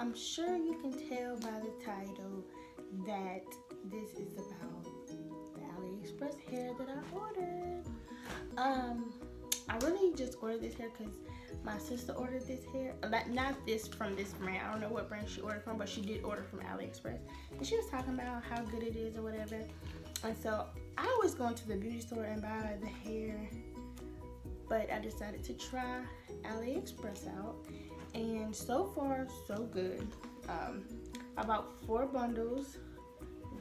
I'm sure you can tell by the title that this is about the AliExpress hair that I ordered. Um, I really just ordered this hair because my sister ordered this hair. Not this from this brand. I don't know what brand she ordered from, but she did order from AliExpress. And she was talking about how good it is or whatever. And so I always go into the beauty store and buy the hair. But I decided to try AliExpress out. And so far, so good. Um, about four bundles.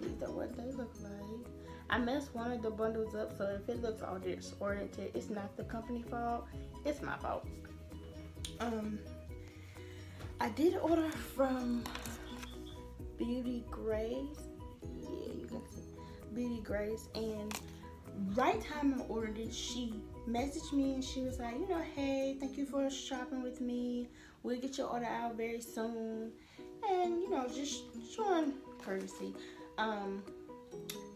These are what they look like. I messed one of the bundles up, so if it looks all disoriented, it's not the company fault. It's my fault. Um, I did order from Beauty Grace. Yeah, you can see Beauty Grace, and right time I ordered it, she messaged me and she was like, you know, hey, thank you for shopping with me. We'll get your order out very soon. And, you know, just showing courtesy. Um,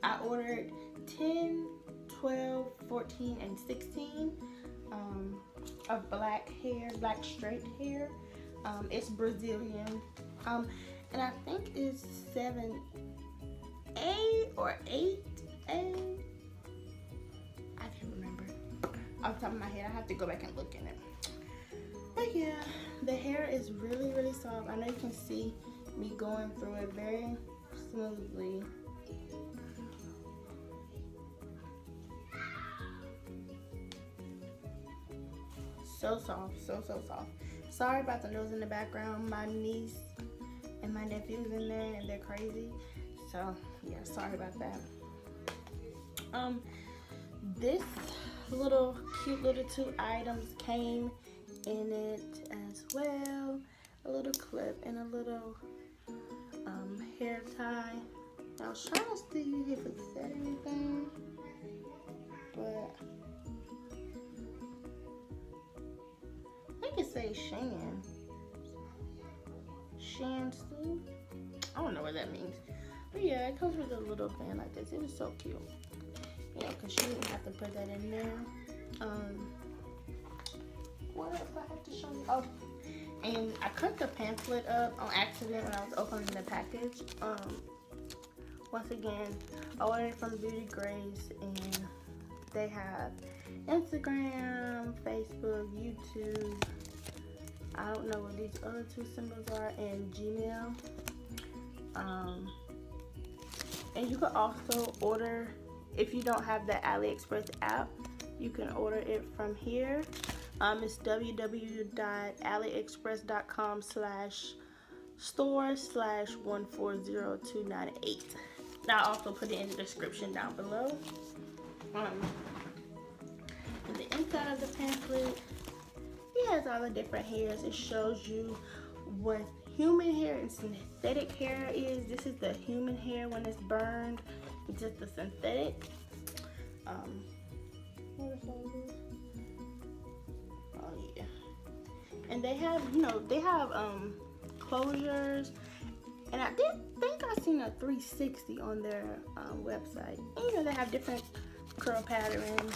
I ordered 10, 12, 14, and 16 um, of black hair, black straight hair. Um, it's Brazilian. Um, and I think it's seven A or eight A. Off top of my head, I have to go back and look in it. But yeah, the hair is really, really soft. I know you can see me going through it very smoothly. so soft, so, so soft. Sorry about the noise in the background. My niece and my nephew's in there and they're crazy. So, yeah, sorry about that. Um, this little cute little two items came in it as well. A little clip and a little um, hair tie. I was trying to see if it said anything, but think it says Shan. Shan. I don't know what that means. But yeah, it comes with a little band like this. It was so cute. Yeah, because she didn't have to put that in there. Um, what else I have to show you? Oh, and I cut the pamphlet up on accident when I was opening the package. Um, once again, I ordered from Beauty Grace and they have Instagram, Facebook, YouTube, I don't know what these other two symbols are in Gmail. Um, and you can also order, if you don't have the AliExpress app, you can order it from here. Um, it's www.aliexpress.com slash store slash 140298. I'll also put it in the description down below. Um, the inside of the pamphlet, it has all the different hairs. It shows you what human hair and synthetic hair is. This is the human hair when it's burned. Just the synthetic. Um, oh yeah. And they have, you know, they have um closures. And I did think I seen a 360 on their um, website. And, you know, they have different curl patterns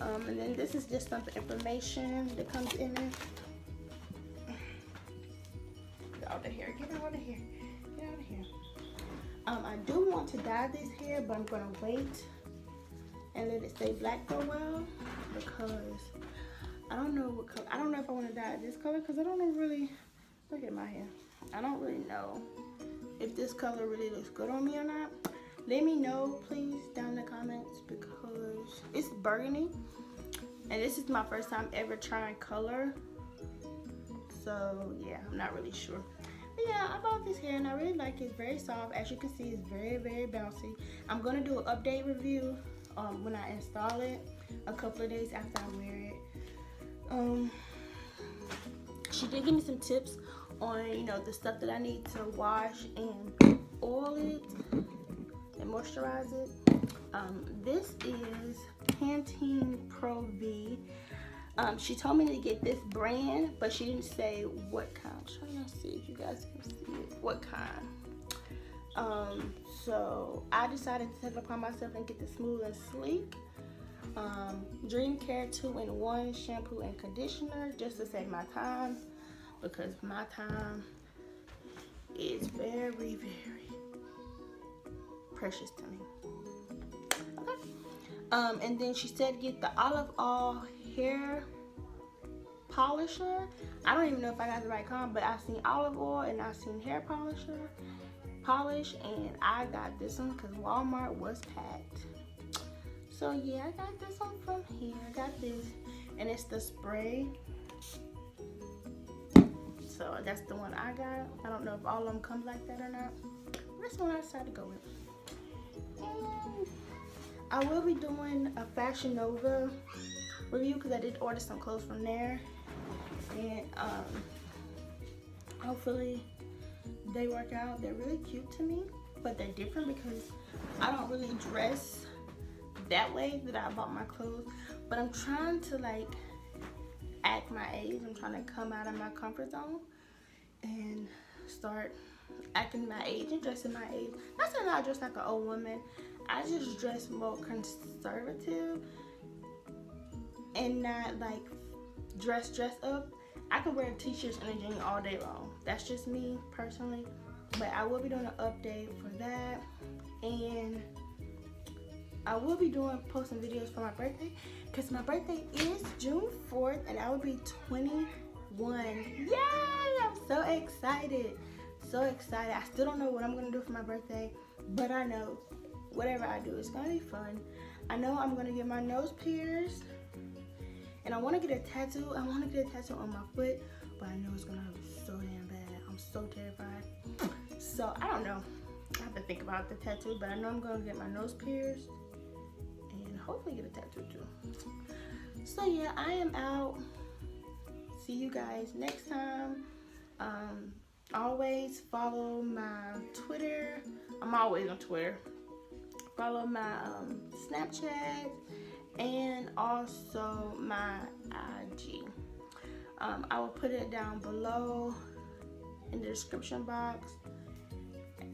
um, and then this is just some information that comes in it. Get out of here, get out of here, get out of here. Um, I do want to dye this hair, but I'm gonna wait and let it stay black for a while because I don't know what color, I don't know if I wanna dye this color because I don't know really, look at my hair. I don't really know if this color really looks good on me or not. Let me know, please, down in the comments because it's burgundy. And this is my first time ever trying color. So, yeah, I'm not really sure. Yeah, I bought this hair and I really like it. It's very soft. As you can see, it's very, very bouncy. I'm going to do an update review um, when I install it a couple of days after I wear it. Um, she did give me some tips on, you know, the stuff that I need to wash and oil it and moisturize it. Um, this is Pantene Pro V. Um, she told me to get this brand, but she didn't say what kind. I'm trying to see if you guys can see it. What kind. Um, so I decided to take it upon myself and get the Smooth and Sleek um, Dream Care 2-in-1 shampoo and conditioner just to save my time. because my time is very, very precious to me. Okay. Um, and then she said get the olive oil hair polisher. I don't even know if I got the right kind, but I've seen olive oil and I've seen hair polisher polish and I got this one because Walmart was packed. So yeah, I got this one from here. I got this and it's the spray. So that's the one I got. I don't know if all of them come like that or not. That's one I decided to go with. And I will be doing a Fashion Nova review because I did order some clothes from there. And um, hopefully they work out. They're really cute to me, but they're different because I don't really dress that way that I bought my clothes. But I'm trying to like act my age. I'm trying to come out of my comfort zone and start acting my age and dressing my age. Not saying I dress like an old woman. I just dress more conservative and not like dress dress up. I can wear t-shirts and a jean all day long. That's just me personally. But I will be doing an update for that. And I will be doing posting videos for my birthday because my birthday is June 4th and I will be 21. Yay! I'm so excited. So excited. I still don't know what I'm going to do for my birthday, but I know whatever I do, it's going to be fun. I know I'm going to get my nose pierced and I want to get a tattoo. I want to get a tattoo on my foot, but I know it's going to hurt so damn bad. I'm so terrified. So I don't know. I have to think about the tattoo, but I know I'm going to get my nose pierced and hopefully get a tattoo too. So yeah, I am out. See you guys next time. Um, always follow my Twitter. I'm always on Twitter. Follow my um, Snapchat and also my IG. Um, I will put it down below in the description box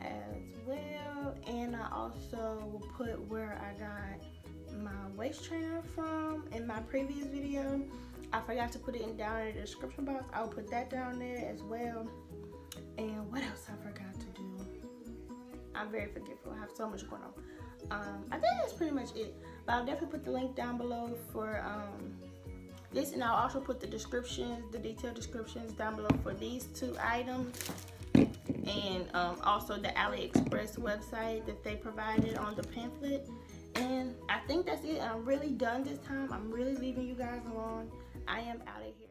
as well and I also will put where I got my waist trainer from in my previous video. I forgot to put it down in the description box. I'll put that down there as well. And what else I forgot to do? I'm very forgetful. I have so much going on. Um, I think that's pretty much it. But I'll definitely put the link down below for um, this. And I'll also put the descriptions, the detailed descriptions down below for these two items. And um, also the AliExpress website that they provided on the pamphlet. And I think that's it. I'm really done this time. I'm really leaving you guys alone. I am out of here.